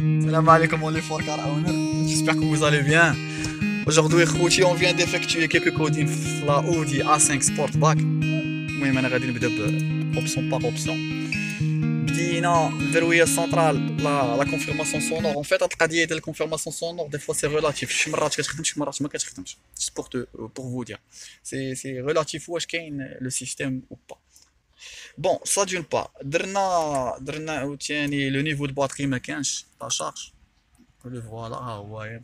Salam alaikum les forts J'espère que vous allez bien. Aujourd'hui, on vient d'effectuer quelques codings la Audi A5 Sportback. Moi, je vais نبدا option par option. بدينا الدرويه سنترال لا لا كونفيرماسيون سونور اون فيت هاد القضيه ديال الكونفيرماسيون سونور دي فوا سي ريلاتيف شي مرات كتخدم شي مرات ما كتخدمش بور بور فو دير سي سي ريلاتيف واش كاين لو سيستيم او با Bon, ça d'une part. Derna, derna le niveau de batterie ma la charge. Le voilà, ah ouais,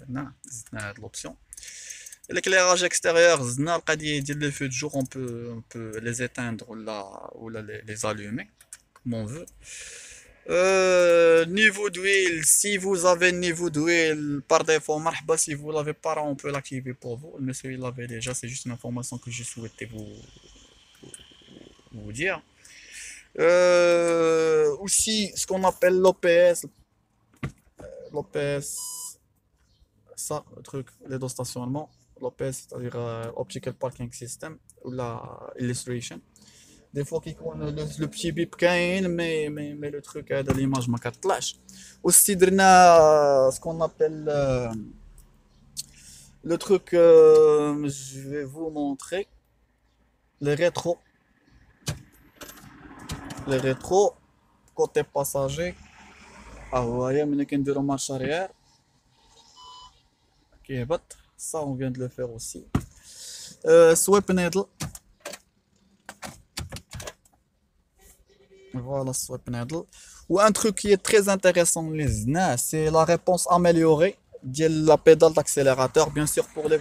l'option. L'éclairage extérieur, zna le feu de jour, on peut, on peut les éteindre là, ou les, allumer, comme on veut. Euh, niveau d'huile, si vous avez niveau d'huile par défaut, marhaba, si vous l'avez pas, on peut l'activer pour vous. Mais celui-là l'avait déjà, c'est juste une information que je souhaitais vous vous dire. Euh, aussi, ce qu'on appelle l'OPS, l'OPS, ça, le truc, les deux stationnements, l'OPS, c'est-à-dire euh, Optical Parking System, ou la Illustration. Des fois, le petit bip mais, mais, mais le truc de l'image m'a flash. Aussi, ce qu'on appelle euh, le truc, euh, je vais vous montrer les rétro. Les rétro, côté passager. Ah, vous voyez, il y a marche arrière. Ça, on vient de le faire aussi. Euh, swipe needle. Voilà, swipe needle. Ou un truc qui est très intéressant, c'est la réponse améliorée de la pédale d'accélérateur. Bien sûr, pour les,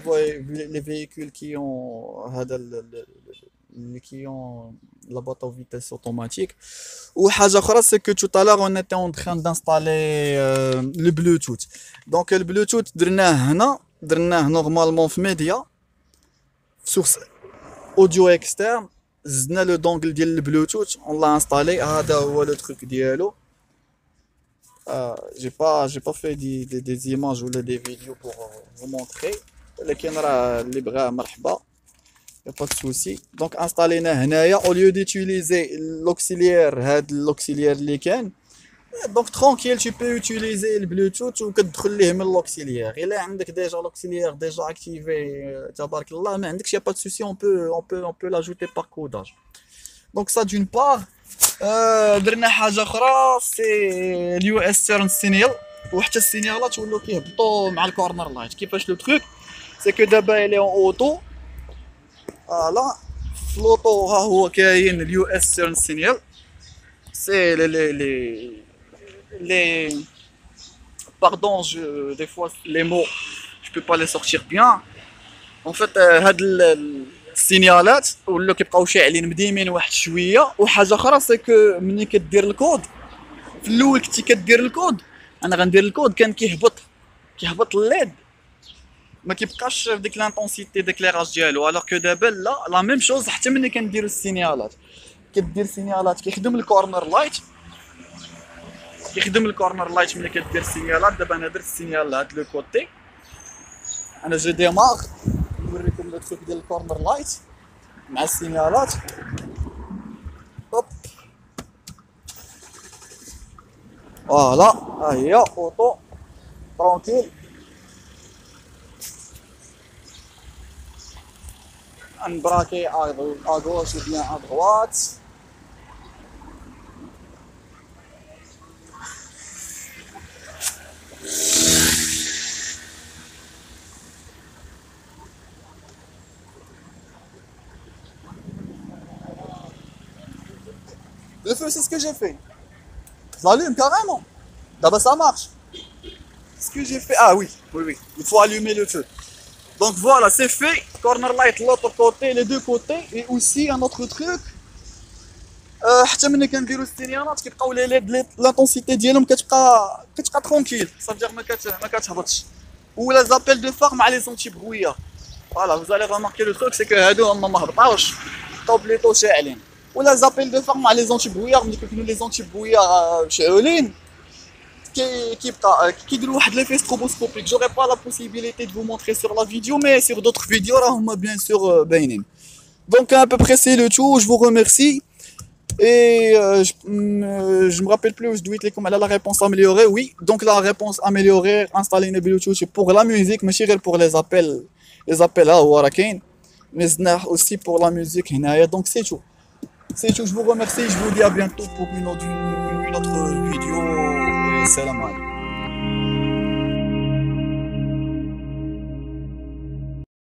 les véhicules qui ont, qui ont la boîte à vitesse automatique. Ou c'est que tout à l'heure, on était en train d'installer euh, le Bluetooth. Donc, le Bluetooth, normalement, média, source audio externe. زدنا لو دونغل ديال البلوتوث اون لا انستالي هذا هو لو تروك ديالو جي با جي با في دي دي, دي زيماج ولا دي فيديو بور فو مونطري ولكن راه اللي بغاه مرحبا يا با سوسي دونك انستالينا هنايا او ليو ديتيليزي لوكسيليير هاد لوكسيليير اللي كان دونك ترونكيل tu peux utiliser البلوتوث وكتدخل ليه من لوكسيليير الا عندك ديجا لوكسيليير ديجا اكتيفي تبارك الله ما عندكش يا با سوسي اون بو اون بو اون بو لاجوتي بار كوداج دونك سا دون بار درنا حاجه اخرى سي اليو اس تيرن سينيال وحتى السينيالات ولاو كيهبطوا مع الكورنر لايت كيفاش لو تروك سي كو دابا الي اون اوتو فوالا في لوطو ها هو كاين اليو اس تيرن سينيال سي لي لي les. Pardon, je, des fois, les mots, je peux pas les sortir bien. En fait, هاد السينيالات ولاو كيبقاو شاعلين مديمين واحد شوية وحاجه أخرى سي كو ملي كدير الكود في الأول كنتي كدير الكود أنا غندير الكود كان كيهبط كيهبط الليد ما كيبقاش ديك لانتونسيتي ديكليراج ديالو. الوغ كو دابا لا لا ميم شوز حتى ملي كنديرو السينيالات. كدير سينيالات كيخدم الكورنر لايت كيخدم الكورنر لايت ملي كدير السينيالات دابا أنا درت السينيال لهاد لو كوتي. أنا جو ديماغ نوريكم لو تروك ديال الكورنر لايت مع السينيالات. هوب. فوالا. ها هي أوطو. ترونكيل. and Brake à the, are those who being at what? Le feu, c'est ce que j'ai fait. Je l'allume carrément. D'abord, ça marche. Ce que j'ai fait. Ah oui, oui, oui. Il faut allumer le feu. Donc voilà, c'est fait. Corner light, l'autre côté, les deux côtés. Et aussi un autre truc. حتى ملي كنديرو السيريانات كيبقاو لي ليد لانتونسيتي ديالهم كتبقى كتبقى ترونكيل صافي ما كت ما كتهبطش ولا زابيل دو فار مع لي زونتي برويا فوالا فوز الي رماركي لو تروك سي كو هادو هما ما هبطاوش بقاو بليطو شاعلين ولا زابيل دو فار مع لي زونتي برويار ملي كيكونوا لي زونتي برويار مشعولين كيبقى كيديروا واحد ليفي ستروبوسكوبيك جوغي با لا بوسيبيليتي دو فو مونتري سور لا فيديو مي سور دوطخ فيديو راهما بيان سور باينين دونك à peu près c'est le tout je vous remercie Et euh, je, euh, je me rappelle plus, je dois être comme elle a la réponse améliorée. Oui, donc la réponse améliorée, installer une Bluetooth pour la musique, mais غير pour les appels. Les appels, là, هو راه كاين. Mais زدناه aussi pour la musique هنايا. Donc c'est tout. C'est tout, je vous remercie, je vous dis à bientôt pour une autre, une autre vidéo. Et salam alaikum.